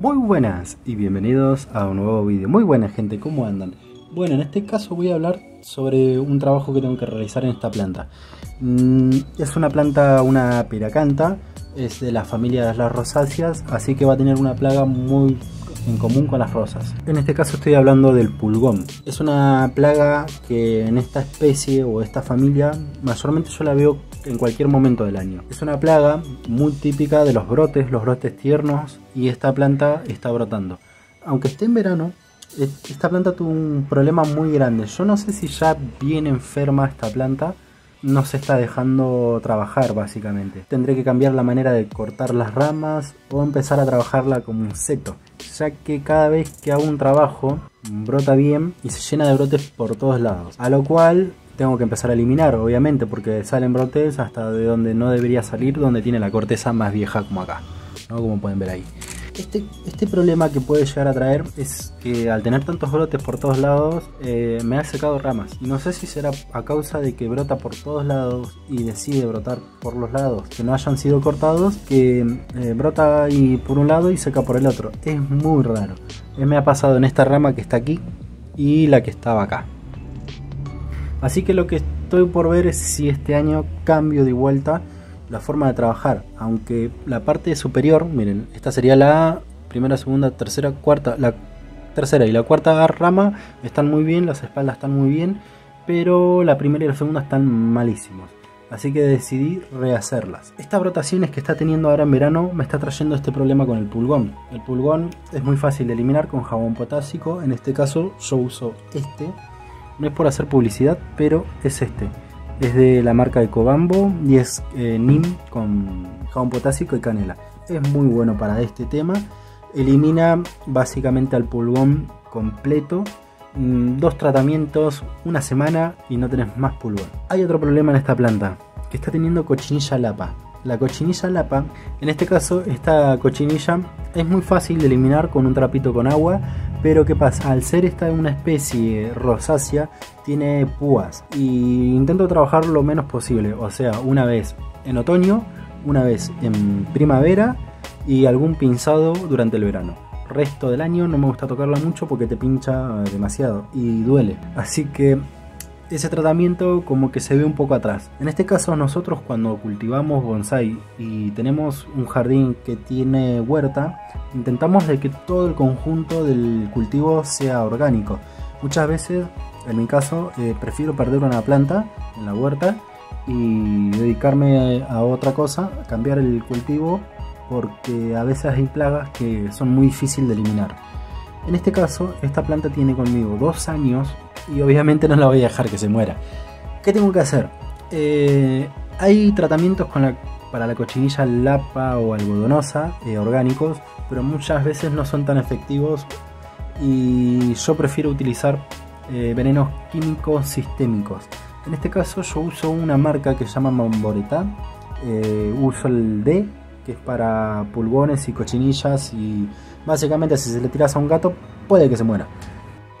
Muy buenas y bienvenidos a un nuevo vídeo. Muy buena gente, ¿cómo andan? Bueno, en este caso voy a hablar sobre un trabajo que tengo que realizar en esta planta. Mm, es una planta, una piracanta, es de la familia de las rosáceas, así que va a tener una plaga muy en común con las rosas. En este caso estoy hablando del pulgón. Es una plaga que en esta especie o esta familia mayormente yo la veo en cualquier momento del año. Es una plaga muy típica de los brotes, los brotes tiernos y esta planta está brotando. Aunque esté en verano, esta planta tuvo un problema muy grande. Yo no sé si ya viene enferma esta planta no se está dejando trabajar básicamente. Tendré que cambiar la manera de cortar las ramas o empezar a trabajarla como un seto, ya que cada vez que hago un trabajo brota bien y se llena de brotes por todos lados, a lo cual tengo que empezar a eliminar obviamente porque salen brotes hasta de donde no debería salir, donde tiene la corteza más vieja como acá, como pueden ver ahí. Este, este, problema que puede llegar a traer es que al tener tantos brotes por todos lados eh, me ha secado ramas. No sé si será a causa de que brota por todos lados y decide brotar por los lados que no hayan sido cortados, que eh, brota y por un lado y seca por el otro. Es muy raro. Eh, me ha pasado en esta rama que está aquí y la que estaba acá. Así que lo que estoy por ver es si este año cambio de vuelta la forma de trabajar, aunque la parte superior, miren, esta sería la primera, segunda, tercera, cuarta, la tercera y la cuarta rama están muy bien, las espaldas están muy bien, pero la primera y la segunda están malísimos. Así que decidí rehacerlas. Estas brotaciones que está teniendo ahora en verano me está trayendo este problema con el pulgón. El pulgón es muy fácil de eliminar con jabón potásico. En este caso yo uso este. No es por hacer publicidad, pero es este es de la marca Ecobambo y es eh, NIM con jabón potásico y canela. Es muy bueno para este tema. Elimina básicamente al pulgón completo. Mm, dos tratamientos, una semana y no tenés más pulgón. Hay otro problema en esta planta, que está teniendo cochinilla lapa. La cochinilla lapa, en este caso esta cochinilla es muy fácil de eliminar con un trapito con agua, pero ¿qué pasa? Al ser esta una especie rosácea, tiene púas y intento trabajar lo menos posible, o sea, una vez en otoño, una vez en primavera y algún pinzado durante el verano. Resto del año no me gusta tocarla mucho porque te pincha demasiado y duele. Así que ese tratamiento como que se ve un poco atrás. En este caso nosotros cuando cultivamos bonsai y tenemos un jardín que tiene huerta, intentamos de que todo el conjunto del cultivo sea orgánico. Muchas veces, en mi caso, eh, prefiero perder una planta en la huerta y dedicarme a otra cosa, cambiar el cultivo, porque a veces hay plagas que son muy difíciles de eliminar. En este caso, esta planta tiene conmigo dos años y obviamente no la voy a dejar que se muera. ¿Qué tengo que hacer? Eh, hay tratamientos para la cochinilla lapa o algodonosa, eh, orgánicos, pero muchas veces no son tan efectivos y yo prefiero utilizar eh, venenos químicos sistémicos. En este caso yo uso una marca que se llama Mamboreta, uso el D, que es para pulgones y cochinillas y básicamente si se le tiras a un gato puede que se muera.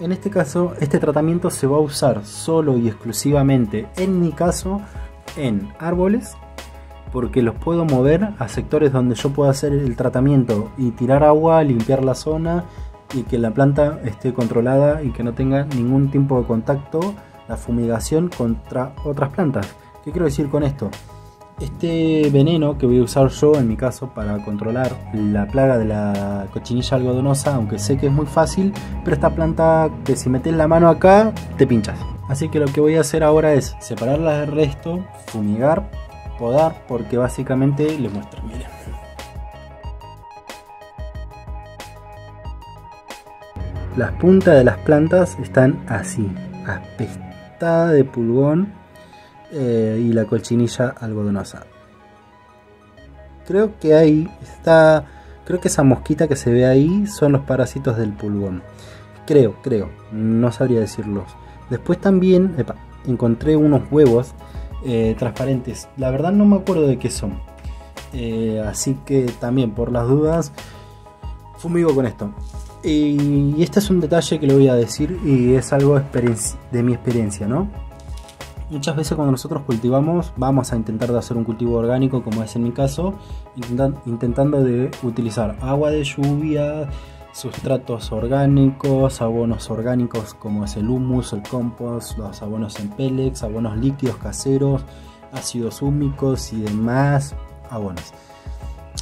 En este caso, este tratamiento se va a usar solo y exclusivamente, en mi caso, en árboles, porque los puedo mover a sectores donde yo pueda hacer el tratamiento y tirar agua, limpiar la zona y que la planta esté controlada y que no tenga ningún tipo de contacto, la fumigación contra otras plantas. ¿Qué quiero decir con esto? Este veneno que voy a usar yo en mi caso para controlar la plaga de la cochinilla algodonosa, aunque sé que es muy fácil, pero esta planta que si metes la mano acá te pinchas. Así que lo que voy a hacer ahora es separarla del resto, fumigar, podar, porque básicamente les muestro, miren. Las puntas de las plantas están así, apestadas de pulgón eh, y la colchinilla algodonosa. Creo que ahí está, creo que esa mosquita que se ve ahí son los parásitos del pulgón. Creo, creo, no sabría decirlos. Después también encontré unos huevos eh, transparentes. La verdad no me acuerdo de qué son. Eh, así que también por las dudas fumigo con esto. Y este es un detalle que le voy a decir y es algo de mi experiencia, ¿no? Muchas veces cuando nosotros cultivamos vamos a intentar de hacer un cultivo orgánico como es en mi caso, intentando de utilizar agua de lluvia, sustratos orgánicos, abonos orgánicos como es el humus, el compost, los abonos en pellets, abonos líquidos caseros, ácidos húmicos y demás abonos.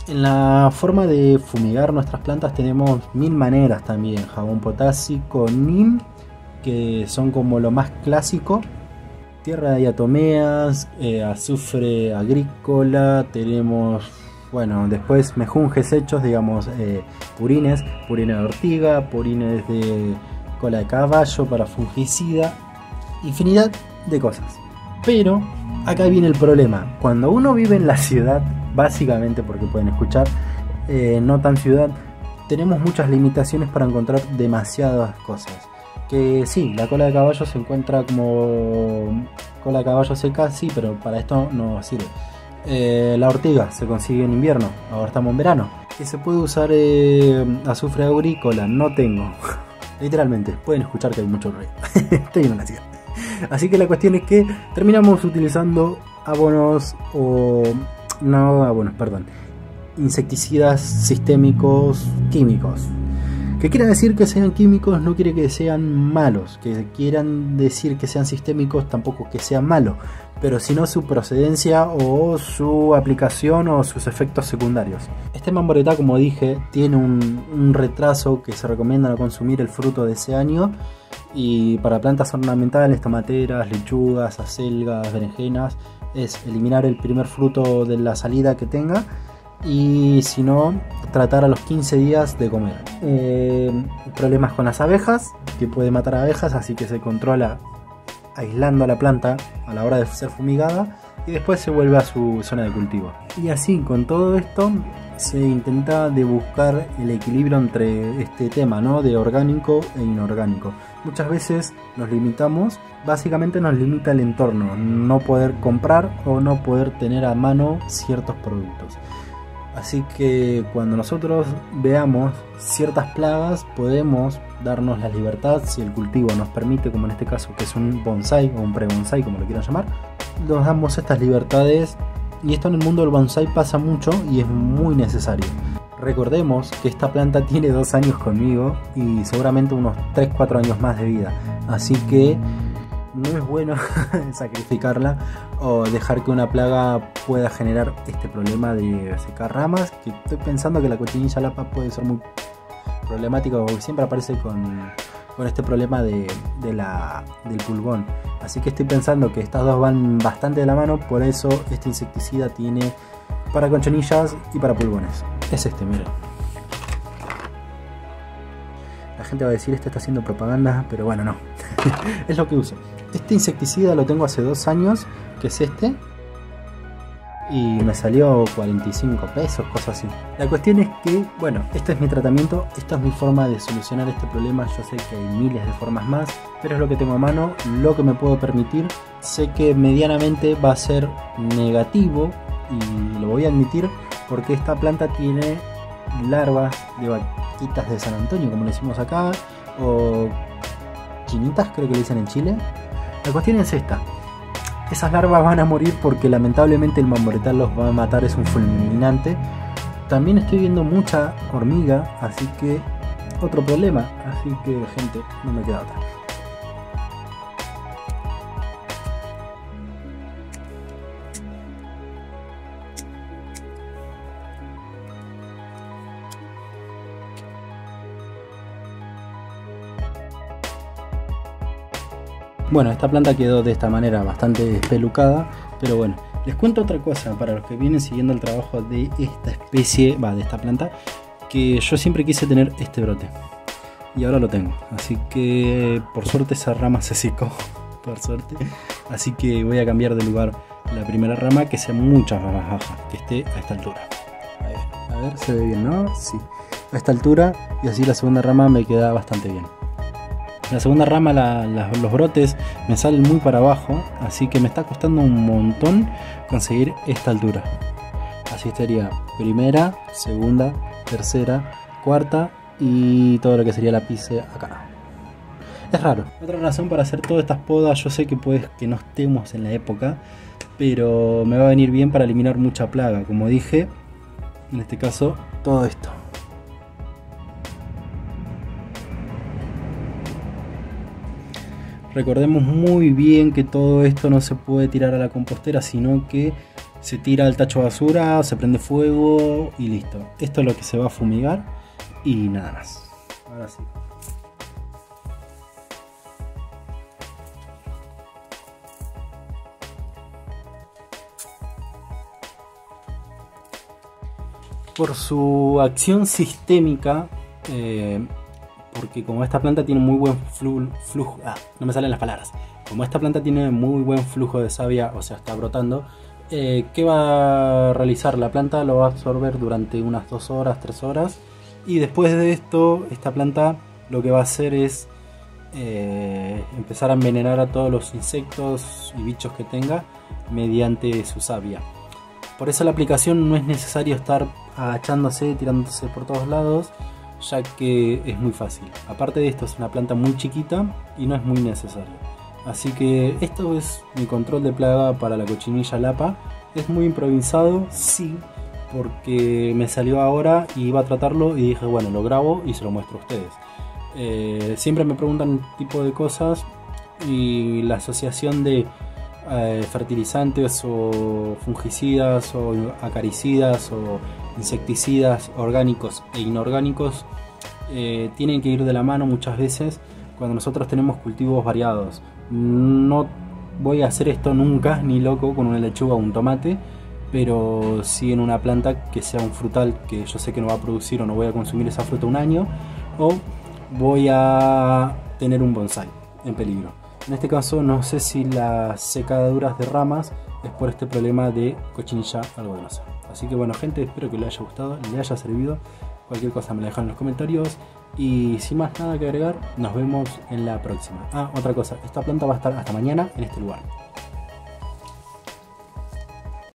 En la forma de fumigar nuestras plantas tenemos mil maneras también, jabón potásico, NIM, que son como lo más clásico, tierra de diatomeas, eh, azufre agrícola, tenemos bueno, después mejunjes hechos, digamos, eh, purines, purines de ortiga, purines de cola de caballo para fungicida, infinidad de cosas. Pero acá viene el problema. Cuando uno vive en la ciudad, básicamente porque pueden escuchar, eh, no tan ciudad, tenemos muchas limitaciones para encontrar demasiadas cosas. Que sí, la cola de caballo se encuentra como cola de caballo seca, sí, pero para esto no sirve. Eh, la ortiga se consigue en invierno, ahora estamos en verano. Que se puede usar eh, azufre agrícola, no tengo. Literalmente, pueden escuchar que hay mucho ruido. Estoy en una ciudad. Así que la cuestión es que terminamos utilizando abonos o... No abonos, perdón. Insecticidas sistémicos químicos. Que quiera decir que sean químicos no quiere que sean malos. Que quieran decir que sean sistémicos tampoco que sean malos pero sino su procedencia o su aplicación o sus efectos secundarios. Este mamboretá, como dije, tiene un, retraso que se recomienda no consumir el fruto de ese año y para plantas ornamentales, tomateras, lechugas, acelgas, berenjenas, es eliminar el primer fruto de la salida que tenga y si no, tratar a los 15 días de comer. Eh, problemas con las abejas, que puede matar abejas, así que se controla aislando a la planta a la hora de ser fumigada y después se vuelve a su zona de cultivo. Y así con todo esto se intenta de buscar el equilibrio entre este tema, ¿no? De orgánico e inorgánico. Muchas veces nos limitamos, básicamente nos limita el entorno, no poder comprar o no poder tener a mano ciertos productos. Así que cuando nosotros veamos ciertas plagas podemos darnos la libertad, si el cultivo nos permite, como en este caso que es un bonsai o un pre-bonsai, como lo quieran llamar, nos damos estas libertades y esto en el mundo del bonsai pasa mucho y es muy necesario. Recordemos que esta planta tiene dos años conmigo y seguramente unos 3-4 años más de vida, así que no es bueno sacrificarla o dejar que una plaga pueda generar este problema de secar ramas, que estoy pensando que la cochinilla lapa puede ser muy problemática porque siempre aparece con, este problema de, la, del pulgón. Así que estoy pensando que estas dos van bastante de la mano, por eso este insecticida tiene para conchonillas y para pulgones. Es este, miren. Gente va a decir, este está haciendo propaganda, pero bueno, no. es lo que uso. Este insecticida lo tengo hace dos años, que es este. Y me salió 45 pesos, cosas así. La cuestión es que, bueno, este es mi tratamiento, esta es mi forma de solucionar este problema. Yo sé que hay miles de formas más, pero es lo que tengo a mano, lo que me puedo permitir. Sé que medianamente va a ser negativo y lo voy a admitir porque esta planta tiene larvas de de San Antonio, como le decimos acá, o chinitas, creo que le dicen en Chile. La cuestión es esta. Esas larvas van a morir porque lamentablemente el mamboretal los va a matar, es un fulminante. También estoy viendo mucha hormiga, así que otro problema. Así que gente, no me queda otra. Bueno, esta planta quedó de esta manera bastante despelucada, pero bueno, les cuento otra cosa para los que vienen siguiendo el trabajo de esta especie, va, de esta planta, que yo siempre quise tener este brote. Y ahora lo tengo, así que por suerte esa rama se secó, por suerte. Así que voy a cambiar de lugar la primera rama que sea mucho más baja, que esté a esta altura. A ver, a ver, se ve bien, ¿no? Sí, a esta altura y así la segunda rama me queda bastante bien. La segunda rama, los brotes me salen muy para abajo, así que me está costando un montón conseguir esta altura. Así estaría primera, segunda, tercera, cuarta y todo lo que sería la pise acá. es raro. Otra razón para hacer todas estas podas, yo sé que puede que no estemos en la época, pero me va a venir bien para eliminar mucha plaga, como dije, en este caso, todo esto. Recordemos muy bien que todo esto no se puede tirar a la compostera, sino que se tira al tacho basura, se prende fuego y listo. Esto es lo que se va a fumigar y nada más. Ahora sí. Por su acción sistémica, eh, porque como esta planta tiene muy buen flujo, ah, no me salen las palabras, como esta planta tiene muy buen flujo de savia, o sea, está brotando, eh, ¿qué va a realizar? La planta lo va a absorber durante unas 2 horas, 3 horas, y después de esto, esta planta lo que va a hacer es eh, empezar a envenenar a todos los insectos y bichos que tenga mediante su savia. Por eso la aplicación no es necesario estar agachándose, tirándose por todos lados, ya que es muy fácil. Aparte de esto es una planta muy chiquita y no es muy necesario. Así que esto es mi control de plaga para la cochinilla lapa. Es muy improvisado, sí, porque me salió ahora y iba a tratarlo y dije, bueno, lo grabo y se lo muestro a ustedes. Eh, siempre me preguntan un tipo de cosas y la asociación de eh, fertilizantes o fungicidas o acaricidas o insecticidas orgánicos e inorgánicos eh, tienen que ir de la mano muchas veces cuando nosotros tenemos cultivos variados. No voy a hacer esto nunca, ni loco, con una lechuga o un tomate, pero sí en una planta que sea un frutal que yo sé que no va a producir o no voy a consumir esa fruta un año, o voy a tener un bonsai en peligro. En este caso no sé si las secaduras de ramas es por este problema de cochinilla algodonosa. Así que bueno gente, espero que le haya gustado, le haya servido. Cualquier cosa me la dejan en los comentarios. Y sin más nada que agregar, nos vemos en la próxima. Ah, otra cosa, esta planta va a estar hasta mañana en este lugar.